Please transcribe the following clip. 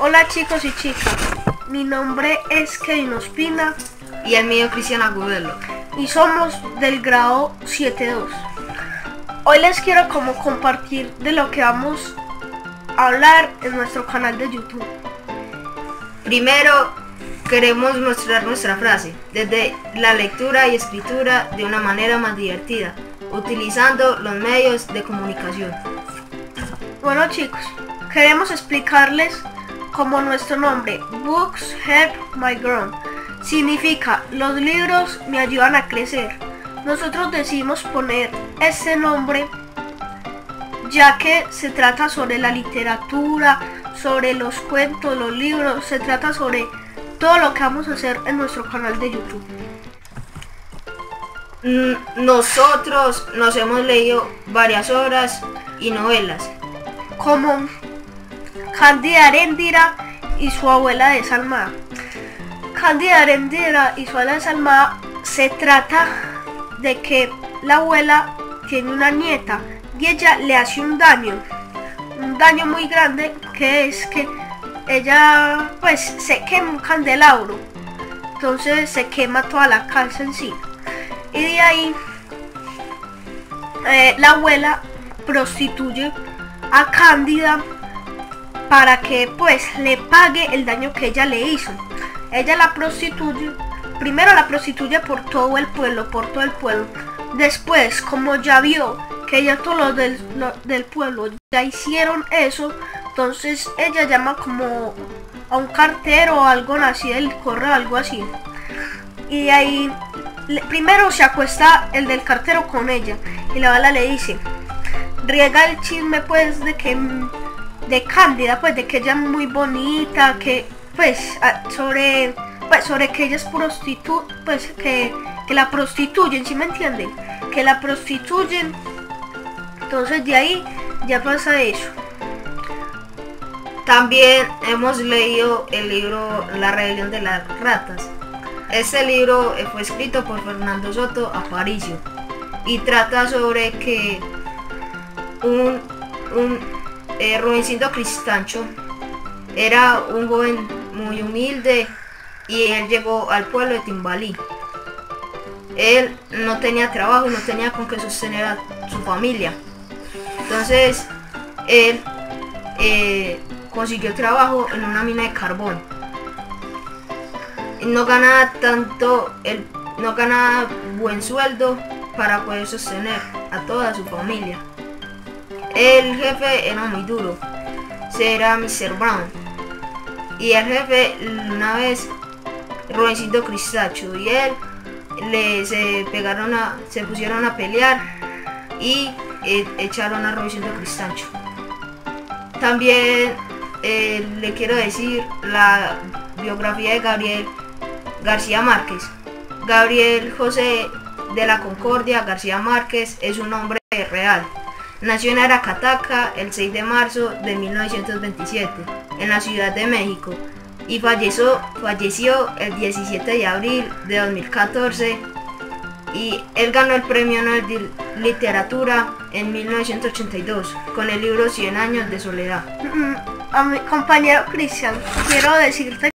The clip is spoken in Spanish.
Hola chicos y chicas, mi nombre es Kevin Ospina y el mío Cristian Agudelo y somos del grado 7.2. Hoy les quiero como compartir de lo que vamos a hablar en nuestro canal de YouTube. Primero queremos mostrar nuestra frase desde la lectura y escritura de una manera más divertida, utilizando los medios de comunicación. Bueno chicos, queremos explicarles como nuestro nombre, Books Help My Grow, significa los libros me ayudan a crecer. Nosotros decidimos poner ese nombre ya que se trata sobre la literatura, sobre los cuentos, los libros, se trata sobre todo lo que vamos a hacer en nuestro canal de YouTube. Nosotros nos hemos leído varias obras y novelas. Como Cándida Arendira y su abuela desalmada. Cándida Arendira y su abuela desalmada se trata de que la abuela tiene una nieta y ella le hace un daño, un daño muy grande que es que ella pues se quema un candelabro, entonces se quema toda la casa en sí y de ahí eh, la abuela prostituye a Cándida para que pues le pague el daño que ella le hizo. Ella la prostituye, primero la prostituye por todo el pueblo, por todo el pueblo. Después, como ya vio que ya todos los del, del pueblo ya hicieron eso, entonces ella llama como a un cartero o algo así del correo, algo así. Y ahí primero se acuesta el del cartero con ella y la bala le dice, riega el chisme pues de que de Cándida, pues de que ella es muy bonita, que pues sobre pues sobre que ella es prostituta, pues que, que la prostituyen, ¿sí me entienden? Que la prostituyen. Entonces de ahí ya pasa eso. También hemos leído el libro La rebelión de las ratas. Este libro fue escrito por Fernando Soto Aparicio y trata sobre que un, un eh, Cristancho era un joven muy humilde y él llegó al pueblo de Timbalí. Él no tenía trabajo no tenía con qué sostener a su familia. Entonces, él eh, consiguió trabajo en una mina de carbón. No ganaba tanto, él no ganaba buen sueldo para poder sostener a toda su familia. El jefe era muy duro, será Mr. Brown. Y el jefe una vez, Robencito Cristacho y él le, se pegaron a, se pusieron a pelear y eh, echaron a Robencito Cristacho. También eh, le quiero decir la biografía de Gabriel García Márquez. Gabriel José de la Concordia García Márquez es un hombre real. Nació en Aracataca el 6 de marzo de 1927, en la Ciudad de México, y falleció, el 17 de abril de 2014 y él ganó el Premio Nobel de Literatura en 1982 con el libro 100 años de soledad. Mm, a mi compañero Cristian, quiero decirte